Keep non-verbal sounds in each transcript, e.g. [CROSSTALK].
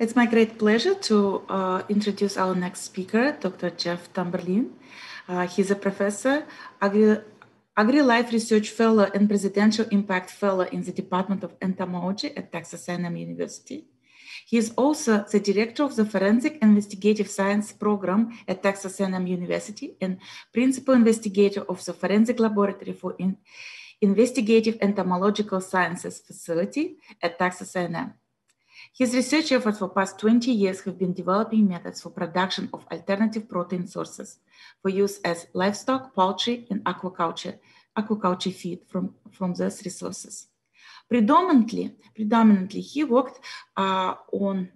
It's my great pleasure to uh, introduce our next speaker, Dr. Jeff Tomberlin. Uh, he's a professor, Agri, Agri Life Research Fellow and Presidential Impact Fellow in the Department of Entomology at Texas A&M University. He is also the director of the Forensic Investigative Science Program at Texas A&M University and principal investigator of the Forensic Laboratory for in Investigative Entomological Sciences Facility at Texas A&M. His research efforts for past 20 years have been developing methods for production of alternative protein sources for use as livestock, poultry, and aquaculture, aquaculture feed from, from those resources. Predominantly, predominantly he worked uh, on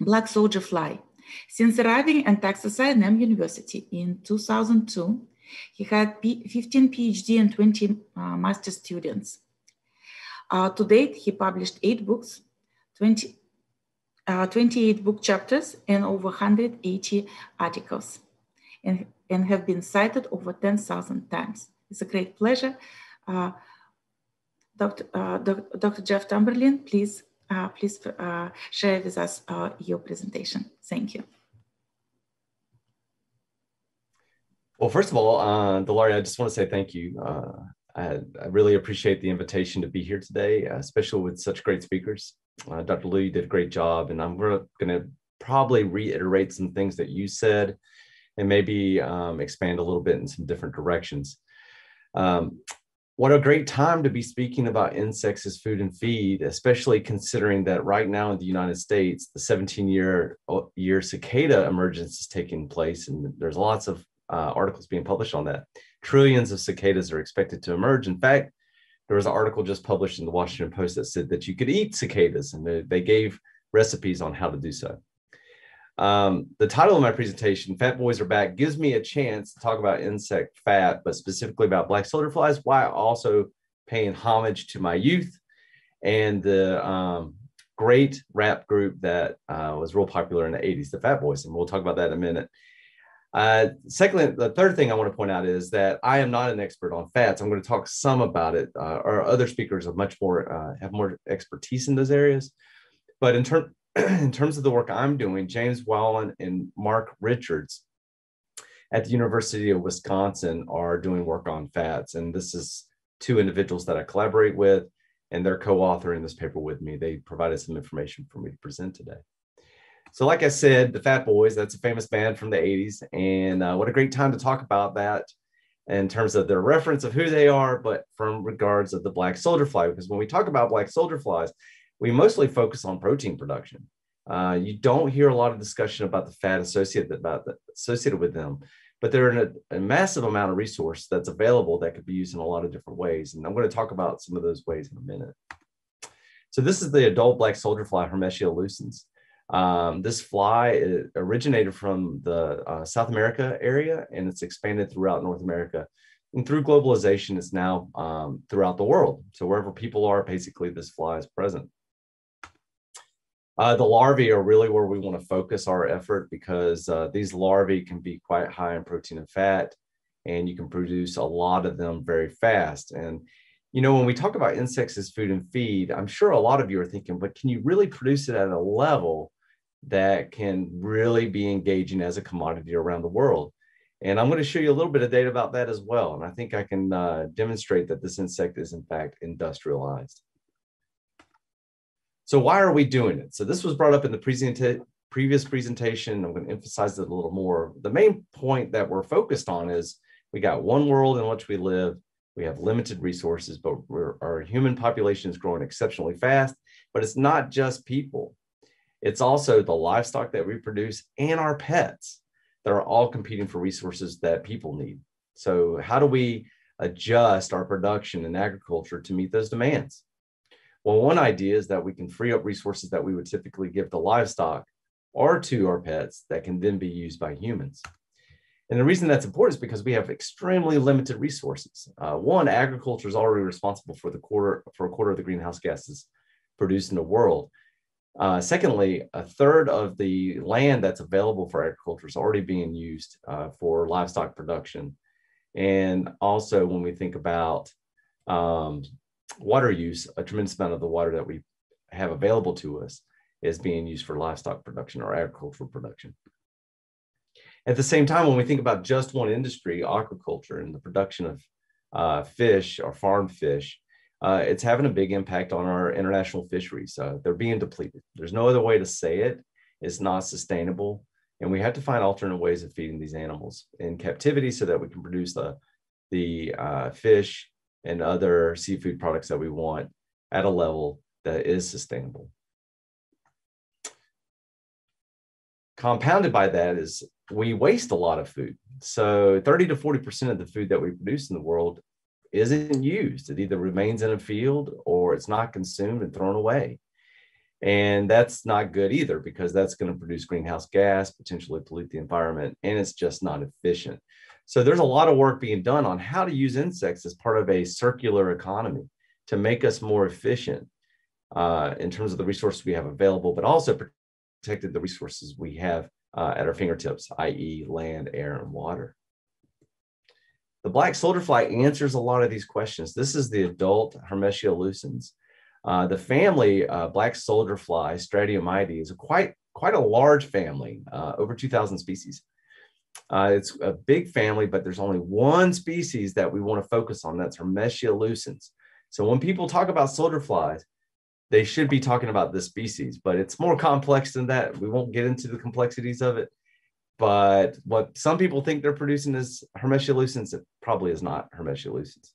black soldier fly. Since arriving at Texas A&M University in 2002, he had P 15 PhD and 20 uh, master students. Uh, to date, he published eight books, 20, uh, 28 book chapters, and over 180 articles, and, and have been cited over 10,000 times. It's a great pleasure. Uh, Dr. Uh, Dr. Jeff Tomberlin, please, uh, please uh, share with us uh, your presentation. Thank you. Well, first of all, uh, Delaria, I just want to say thank you. Uh, I, really appreciate the invitation to be here today, especially with such great speakers. Dr. Liu, you did a great job, and I'm going to probably reiterate some things that you said and maybe um, expand a little bit in some different directions. Um, what a great time to be speaking about insects as food and feed, especially considering that right now in the United States, the 17 year year cicada emergence is taking place, and there's lots of uh, articles being published on that. Trillions of cicadas are expected to emerge. In fact, there was an article just published in the Washington Post that said that you could eat cicadas, and they, they gave recipes on how to do so. Um, the title of my presentation, Fat Boys Are Back, gives me a chance to talk about insect fat, but specifically about black soldier flies, while also paying homage to my youth and the um, great rap group that uh, was real popular in the 80s, the Fat Boys. And we'll talk about that in a minute. Uh, secondly, the third thing I want to point out is that I am not an expert on fats. I'm going to talk some about it. Uh, or other speakers are much more uh, have more expertise in those areas. But in terms [CLEARS THROAT] in terms of the work I'm doing, James Wallen and Mark Richards at the University of Wisconsin are doing work on fats. And this is two individuals that I collaborate with, and they're co authoring this paper with me. They provided some information for me to present today. So, like I said, the Fat Boys, that's a famous band from the 80s. And uh, what a great time to talk about that in terms of their reference of who they are, but from regards of the black soldier fly. Because when we talk about black soldier flies, we mostly focus on protein production. Uh, you don't hear a lot of discussion about the fat associated about the, associated with them, but they're in a, a, massive amount of resource that's available that could be used in a lot of different ways. And I'm going to talk about some of those ways in a minute. So this is the adult black soldier fly, Hermetia illucens. Um, this fly originated from the uh, South America area and it's expanded throughout North America. And through globalization, it's now um, throughout the world. So wherever people are, basically this fly is present. Uh, the larvae are really where we want to focus our effort because uh, these larvae can be quite high in protein and fat, and you can produce a lot of them very fast. And, you know, when we talk about insects as food and feed, I'm sure a lot of you are thinking, but can you really produce it at a level that can really be engaging as a commodity around the world? And I'm going to show you a little bit of data about that as well. And I think I can uh, demonstrate that this insect is in fact industrialized. So why are we doing it? So this was brought up in the presenta- previous presentation. I'm going to emphasize it a little more. The main point that we're focused on is we got one world in which we live. We have limited resources, but our human population is growing exceptionally fast. But it's not just people. It's also the livestock that we produce and our pets that are all competing for resources that people need. So how do we adjust our production and agriculture to meet those demands? Well, one idea is that we can free up resources that we would typically give to livestock or to our pets that can then be used by humans. And the reason that's important is because we have extremely limited resources. Uh, one, agriculture is already responsible for the quarter for a quarter of the greenhouse gases produced in the world. Uh, secondly, a third of the land that's available for agriculture is already being used uh, for livestock production. And also, when we think about um, water use, a tremendous amount of the water that we have available to us is being used for livestock production or agricultural production. At the same time, when we think about just one industry, aquaculture and the production of uh, fish or farmed fish, uh, it's having a big impact on our international fisheries. Uh, they're being depleted. There's no other way to say it. It's not sustainable. And we have to find alternate ways of feeding these animals in captivity so that we can produce the, the uh, fish and other seafood products that we want at a level that is sustainable. Compounded by that is we waste a lot of food. So 30 to 40% of the food that we produce in the world isn't used. It either remains in a field or it's not consumed and thrown away. And that's not good either because that's going to produce greenhouse gas, potentially pollute the environment, and it's just not efficient. So there's a lot of work being done on how to use insects as part of a circular economy to make us more efficient uh, in terms of the resources we have available, but also protected the resources we have uh, at our fingertips, i.e. land, air, and water. The black soldier fly answers a lot of these questions. This is the adult Hermetia illucens. Uh, the family, uh, black soldier fly, Stratiomyidae, is a quite, quite a large family, uh, over 2,000 species. Uh, it's a big family, but there's only one species that we want to focus on. That's Hermetia illucens. So when people talk about soldier flies, they should be talking about this species, but it's more complex than that. We won't get into the complexities of it. But what some people think they're producing is Hermetia illucens. It probably is not Hermetia illucens.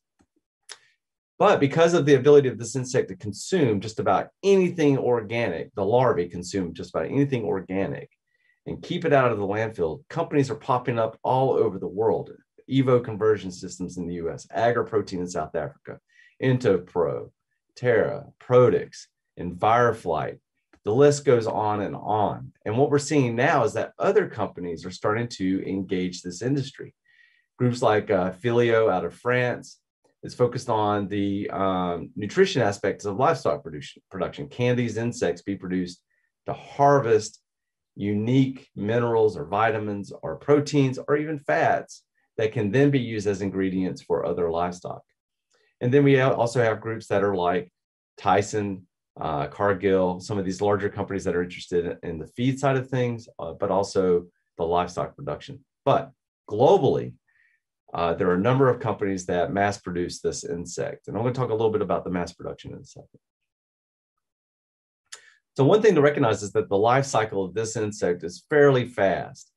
But because of the ability of this insect to consume just about anything organic, the larvae consume just about anything organic and keep it out of the landfill, companies are popping up all over the world. Evo conversion systems in the US, AgriProtein in South Africa, Intopro, Terra, Produx, Enviroflight, the list goes on and on. And what we're seeing now is that other companies are starting to engage this industry. Groups like uh, Phileo out of France is focused on the um, nutrition aspects of livestock production, production. Can these insects be produced to harvest unique minerals or vitamins or proteins or even fats that can then be used as ingredients for other livestock? And then we also have groups that are like Tyson, uh, Cargill, some of these larger companies that are interested in the feed side of things, uh, but also the livestock production. But globally, uh, there are a number of companies that mass produce this insect. And I'm going to talk a little bit about the mass production in a second. So one thing to recognize is that the life cycle of this insect is fairly fast.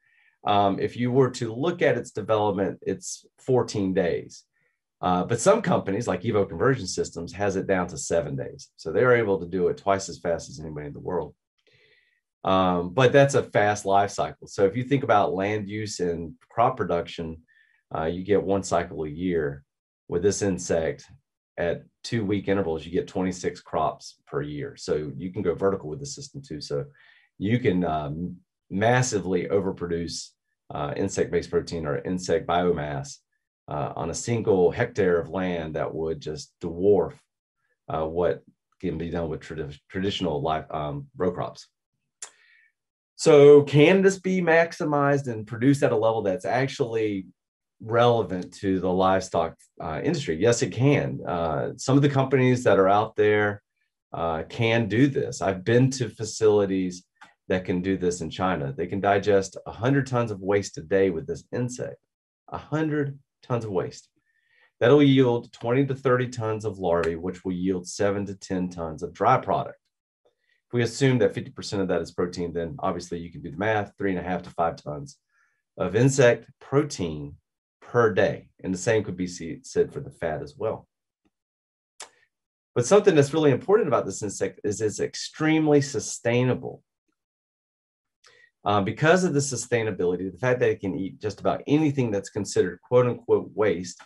Um, if you were to look at its development, it's 14 days. Uh, but some companies like Evo Conversion Systems has it down to seven days. So they're able to do it twice as fast as anybody in the world. Um, but that's a fast life cycle. So if you think about land use and crop production, uh, you get one cycle a year. With this insect, at two week intervals, you get 26 crops per year. So you can go vertical with the system too. So you can um, massively overproduce uh, insect based protein or insect biomass uh, on a single hectare of land that would just dwarf uh, what can be done with trad- traditional life um, row crops. So, can this be maximized and produced at a level that's actually relevant to the livestock uh, industry? Yes, it can. Uh, some of the companies that are out there uh, can do this. I've been to facilities that can do this in China. They can digest 100 tons of waste a day with this insect. 100 tons of waste. That'll yield 20 to 30 tons of larvae, which will yield seven to 10 tons of dry product. If we assume that 50% of that is protein, then obviously you can do the math, three and a half to five tons of insect protein per day. And the same could be said for the fat as well. But something that's really important about this insect is it's extremely sustainable. Um, because of the sustainability, the fact that it can eat just about anything that's considered quote unquote waste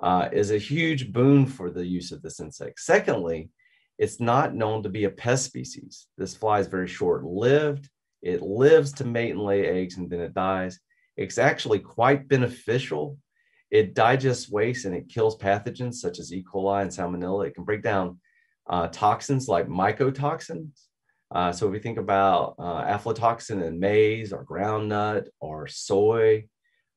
uh, is a huge boon for the use of this insect. Secondly, it's not known to be a pest species. This fly is very short lived. It lives to mate and lay eggs and then it dies. It's actually quite beneficial. It digests waste and it kills pathogens such as E. coli and salmonella. It can break down uh, toxins like mycotoxins uh, so if we think about uh, aflatoxin in maize or groundnut or soy,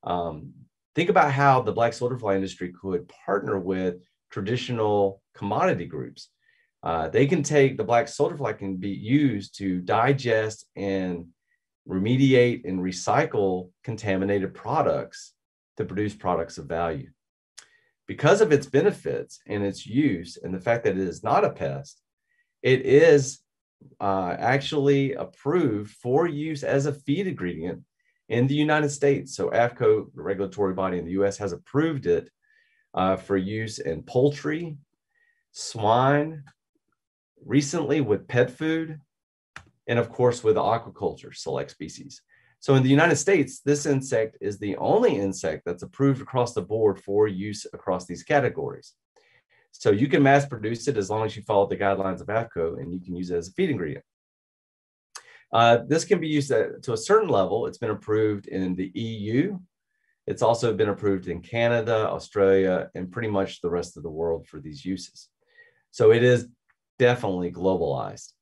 um, think about how the black soldier fly industry could partner with traditional commodity groups. Uh, they can take the black soldier fly can be used to digest and remediate and recycle contaminated products to produce products of value. Because of its benefits and its use and the fact that it is not a pest, it is uh, actually approved for use as a feed ingredient in the United States. So AAFCO, the regulatory body in the US, has approved it uh, for use in poultry, swine, recently with pet food, and of course with aquaculture select species. So in the United States, this insect is the only insect that's approved across the board for use across these categories. So you can mass produce it as long as you follow the guidelines of AAFCO and you can use it as a feed ingredient. Uh, this can be used at, to a certain level. It's been approved in the EU. It's also been approved in Canada, Australia, and pretty much the rest of the world for these uses. So it is definitely globalized.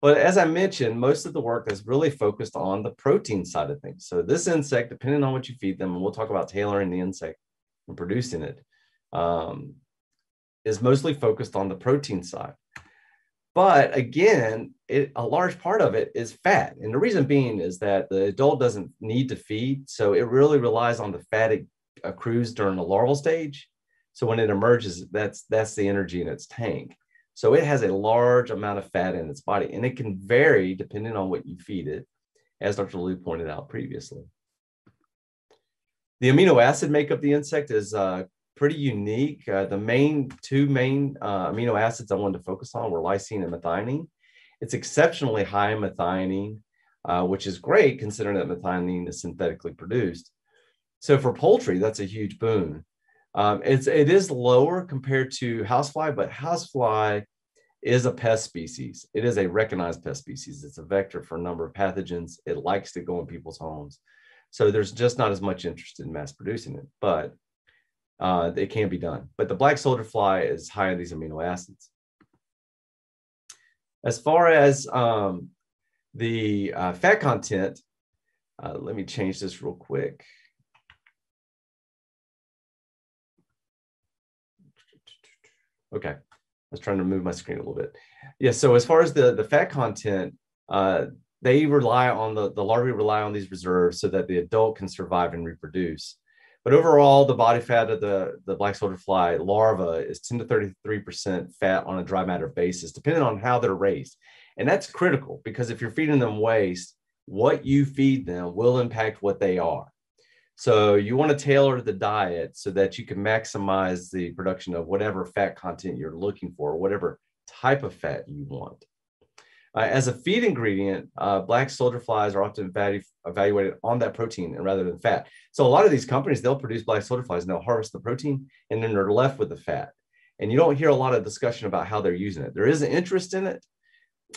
But as I mentioned, most of the work is really focused on the protein side of things. So this insect, depending on what you feed them, and we'll talk about tailoring the insect and producing it, um, is mostly focused on the protein side. But again, it, a large part of it is fat. And the reason being is that the adult doesn't need to feed. So it really relies on the fat it accrues during the larval stage. So when it emerges, that's, that's the energy in its tank. So it has a large amount of fat in its body and it can vary depending on what you feed it, as Dr. Liu pointed out previously. The amino acid makeup of the insect is uh, pretty unique. Uh, the main two main uh, amino acids I wanted to focus on were lysine and methionine. It's exceptionally high in methionine, uh, which is great considering that methionine is synthetically produced. So for poultry, that's a huge boon. Um, it's it is lower compared to housefly, but housefly is a pest species. It is a recognized pest species. It's a vector for a number of pathogens. It likes to go in people's homes. So there's just not as much interest in mass producing it, but uh, it can be done. But the black soldier fly is high in these amino acids. As far as um, the uh, fat content, uh, let me change this real quick. Okay, I was trying to move my screen a little bit. Yeah, so as far as the, the fat content, uh, they rely on the, the larvae rely on these reserves so that the adult can survive and reproduce. But overall, the body fat of the, the black soldier fly larva is 10 to 33% fat on a dry matter basis, depending on how they're raised. And that's critical because if you're feeding them waste, what you feed them will impact what they are. So you want to tailor the diet so that you can maximize the production of whatever fat content you're looking for, whatever type of fat you want. Uh, as a feed ingredient, uh, black soldier flies are often evaluated on that protein rather than fat. So a lot of these companies, they'll produce black soldier flies and they'll harvest the protein and then they're left with the fat. And you don't hear a lot of discussion about how they're using it. There is an interest in it,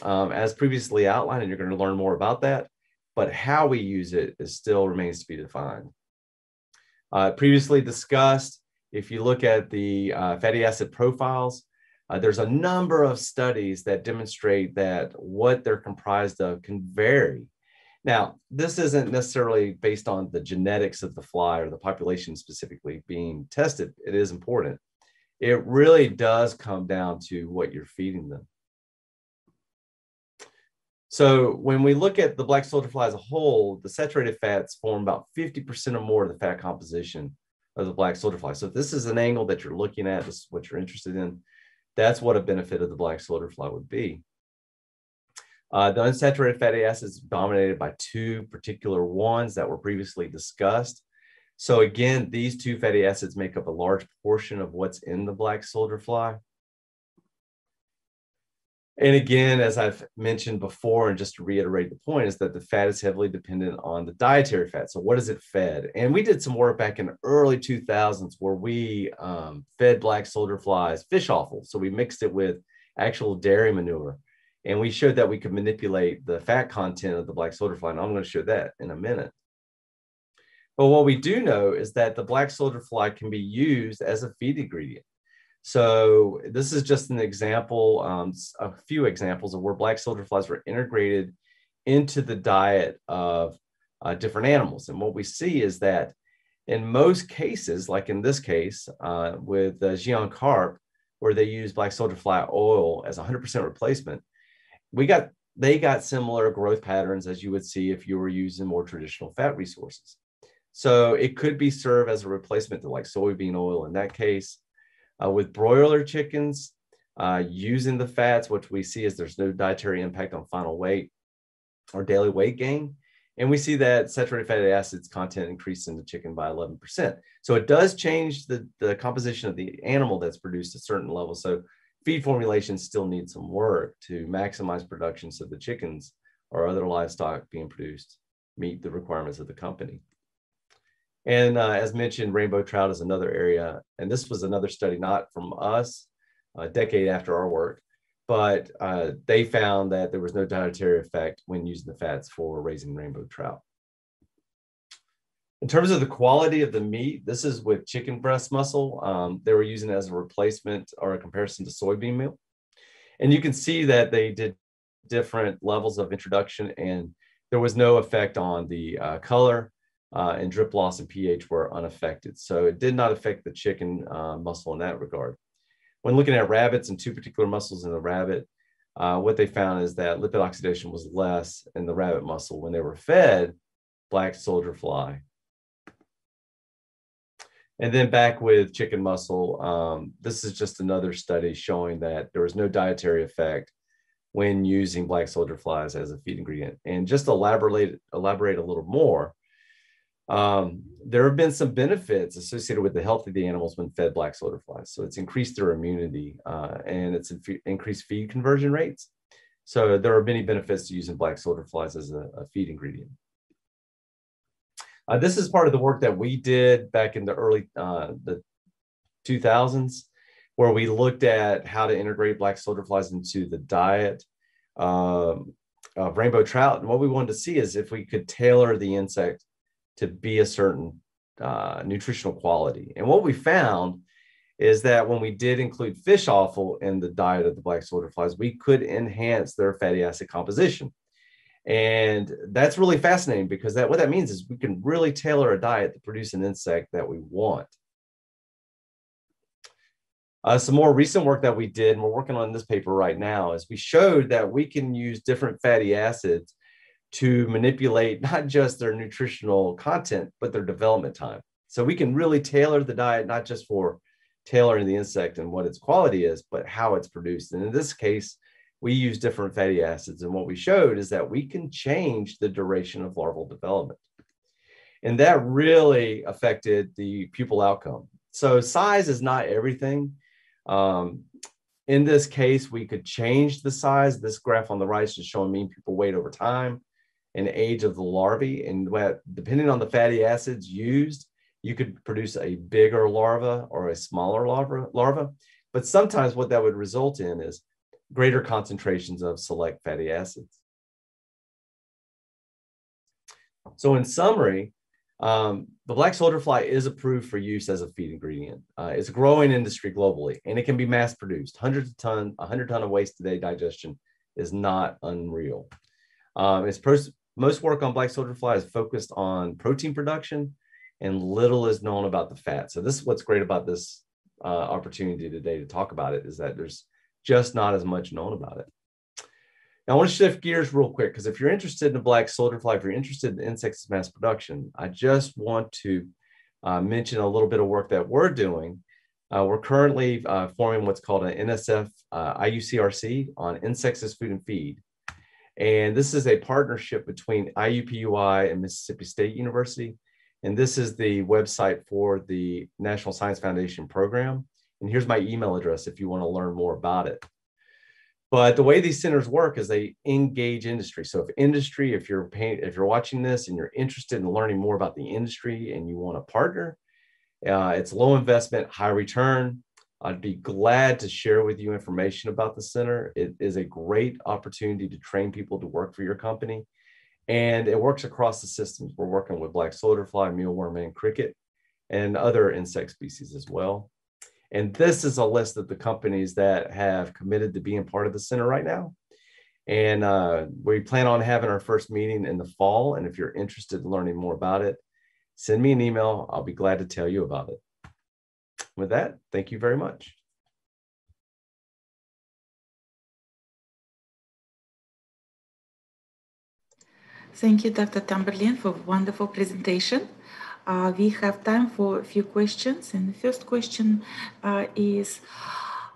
um, as previously outlined, and you're going to learn more about that. But how we use it is still remains to be defined. Uh, previously discussed, if you look at the uh, fatty acid profiles, uh, there's a number of studies that demonstrate that what they're comprised of can vary. Now, this isn't necessarily based on the genetics of the fly or the population specifically being tested. It is important. It really does come down to what you're feeding them. So when we look at the black soldier fly as a whole, the saturated fats form about 50% or more of the fat composition of the black soldier fly. So if this is an angle that you're looking at, this is what you're interested in, that's what a benefit of the black soldier fly would be. Uh, the unsaturated fatty acids dominated by two particular ones that were previously discussed. So again, these two fatty acids make up a large portion of what's in the black soldier fly. And again, as I've mentioned before, and just to reiterate the point, is that the fat is heavily dependent on the dietary fat. So, what is it fed? And we did some work back in the early 2000s where we um, fed black soldier flies fish offal. So, we mixed it with actual dairy manure. And we showed that we could manipulate the fat content of the black soldier fly. And I'm going to show that in a minute. But what we do know is that the black soldier fly can be used as a feed ingredient. So this is just an example, um, a few examples of where black soldier flies were integrated into the diet of uh, different animals. And what we see is that in most cases, like in this case uh, with uh, Jian carp, where they use black soldier fly oil as 100% replacement, we got they got similar growth patterns as you would see if you were using more traditional fat resources. So it could be served as a replacement to like soybean oil in that case. Uh, with broiler chickens, uh, using the fats, which we see is there's no dietary impact on final weight or daily weight gain. And we see that saturated fatty acids content increased in the chicken by 11%. So it does change the, the composition of the animal that's produced at certain levels. So feed formulation still needs some work to maximize production so the chickens or other livestock being produced meet the requirements of the company. And uh, as mentioned, rainbow trout is another area. And this was another study, not from us, a decade after our work, but uh, they found that there was no dietary effect when using the fats for raising rainbow trout. In terms of the quality of the meat, this is with chicken breast muscle. Um, they were using it as a replacement or a comparison to soybean meal. And you can see that they did different levels of introduction and there was no effect on the uh, color uh, and drip loss and pH were unaffected. So it did not affect the chicken uh, muscle in that regard. When looking at rabbits and two particular muscles in the rabbit, uh, what they found is that lipid oxidation was less in the rabbit muscle when they were fed black soldier fly. And then back with chicken muscle, um, this is just another study showing that there was no dietary effect when using black soldier flies as a feed ingredient. And just elaborate elaborate a little more, um, there have been some benefits associated with the health of the animals when fed black soldier flies. So it's increased their immunity uh, and it's increased feed conversion rates. So there are many benefits to using black soldier flies as a, a feed ingredient. Uh, this is part of the work that we did back in the early uh, the 2000s, where we looked at how to integrate black soldier flies into the diet um, of rainbow trout. And what we wanted to see is if we could tailor the insect to be a certain uh, nutritional quality. And what we found is that when we did include fish offal in the diet of the black soldier flies, we could enhance their fatty acid composition. And that's really fascinating because that what that means is we can really tailor a diet to produce an insect that we want. Uh, some more recent work that we did, and we're working on this paper right now, is we showed that we can use different fatty acids to manipulate [LAUGHS] not just their nutritional content, but their development time. So we can really tailor the diet, not just for tailoring the insect and what its quality is, but how it's produced. And in this case, we use different fatty acids. And what we showed is that we can change the duration of larval development. And that really affected the pupal outcome. So size is not everything. Um, in this case, we could change the size. This graph on the right is just showing mean pupal weight over time and age of the larvae. And depending on the fatty acids used, you could produce a bigger larva or a smaller larva, larva. But sometimes what that would result in is greater concentrations of select fatty acids. So in summary, um, the black soldier fly is approved for use as a feed ingredient. Uh, it's a growing industry globally, and it can be mass produced. Hundreds of ton, 100 ton of waste a day digestion is not unreal. Um, it's most work on black soldier fly is focused on protein production, and little is known about the fat. So this is what's great about this uh, opportunity today to talk about it is that there's just not as much known about it. Now, I want to shift gears real quick because if you're interested in the black soldier fly, if you're interested in insects mass production, I just want to uh, mention a little bit of work that we're doing. Uh, we're currently uh, forming what's called an NSF uh, IUCRC on insects as food and feed. And this is a partnership between IUPUI and Mississippi State University. And this is the website for the National Science Foundation program. And here's my email address if you want to learn more about it. But the way these centers work is they engage industry. So if industry, if you're paying, if you're watching this and you're interested in learning more about the industry and you want to partner, uh, it's low investment, high return. I'd be glad to share with you information about the center. It is a great opportunity to train people to work for your company. And it works across the systems. We're working with black soldier fly, mealworm, and cricket, and other insect species as well. And this is a list of the companies that have committed to being part of the center right now. And uh, we plan on having our first meeting in the fall. And if you're interested in learning more about it, send me an email. I'll be glad to tell you about it with that, thank you very much. Thank you, Dr. Tomberlin, for a wonderful presentation. Uh, we have time for a few questions. And the first question uh, is,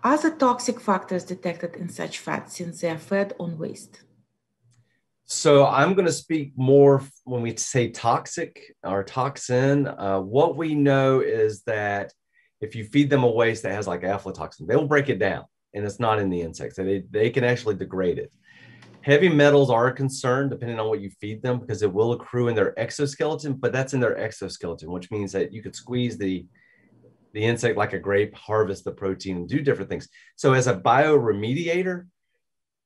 are the toxic factors detected in such fats since they are fed on waste? So I'm going to speak more when we say toxic or toxin. Uh, what we know is that if you feed them a waste that has like aflatoxin, they'll break it down and it's not in the insects. They, they can actually degrade it. Heavy metals are a concern depending on what you feed them because it will accrue in their exoskeleton, but that's in their exoskeleton, which means that you could squeeze the the insect like a grape, harvest the protein, and do different things. So as a bioremediator,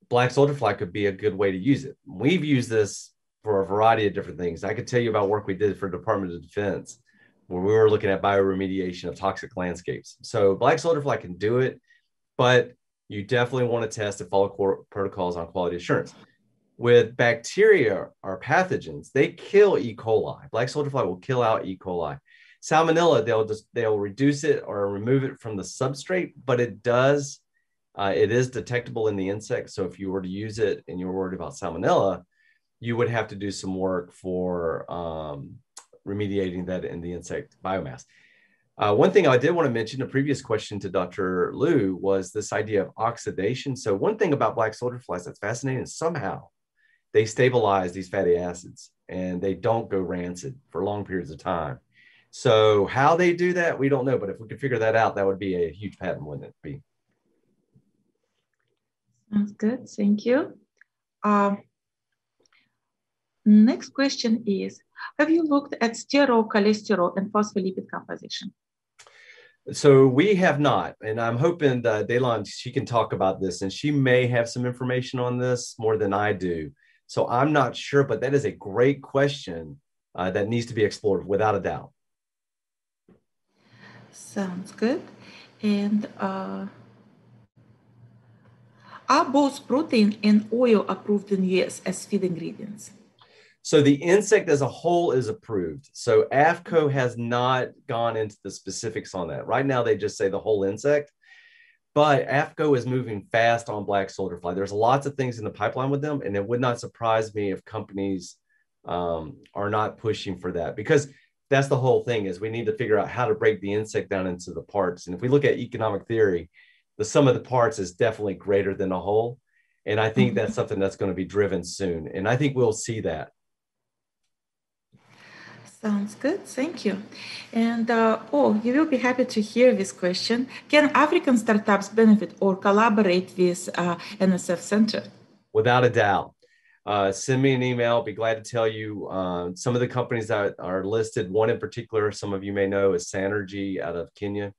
black soldier fly could be a good way to use it. We've used this for a variety of different things. I could tell you about work we did for Department of Defense where we were looking at bioremediation of toxic landscapes. So black soldier fly can do it, but you definitely want to test and follow protocols on quality assurance. With bacteria or pathogens, they kill E. coli. Black soldier fly will kill out E. coli. Salmonella, they'll just they'll reduce it or remove it from the substrate, but it does uh, it is detectable in the insect. So if you were to use it and you're worried about salmonella, you would have to do some work for um, remediating that in the insect biomass. Uh, one thing I did want to mention, a previous question to Dr. Liu was this idea of oxidation. So one thing about black soldier flies that's fascinating is somehow they stabilize these fatty acids and they don't go rancid for long periods of time. So how they do that, we don't know. But if we could figure that out, that would be a huge patent, wouldn't it be? Sounds good. Thank you. Uh, next question is, have you looked at sterol, cholesterol, and phospholipid composition? So we have not, and I'm hoping that Daylon she can talk about this, and she may have some information on this more than I do. So I'm not sure, but that is a great question uh, that needs to be explored without a doubt. Sounds good. And uh, are both protein and oil approved in US as feed ingredients? So the insect as a whole is approved. So AAFCO has not gone into the specifics on that. Right now, they just say the whole insect. But AAFCO is moving fast on black soldier fly. There's lots of things in the pipeline with them, and it would not surprise me if companies um, are not pushing for that because that's the whole thing is we need to figure out how to break the insect down into the parts. And if we look at economic theory, the sum of the parts is definitely greater than the whole. And I think mm-hmm. that's something that's going to be driven soon. And I think we'll see that. Sounds good. Thank you. And uh, oh, you will be happy to hear this question. Can African startups benefit or collaborate with uh, NSF Center? Without a doubt. Uh, send me an email. I'll be glad to tell you uh, some of the companies that are listed. One in particular, some of you may know, is Sanergy out of Kenya.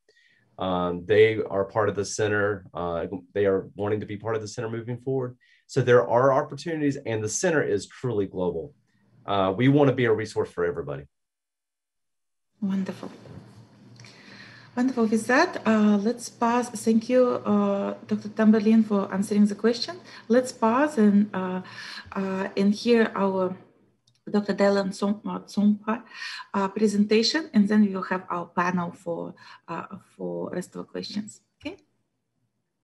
Um, they are part of the center. Uh, they are wanting to be part of the center moving forward. So there are opportunities, and the center is truly global uh, we want to be a resource for everybody. Wonderful. Wonderful. With that, uh, let's pause. Thank you, uh, Dr. Tomberlin, for answering the question. Let's pause and uh, uh and hear our Dr. Dylan Tsongpa uh, presentation, and then we will have our panel for uh, for rest of questions.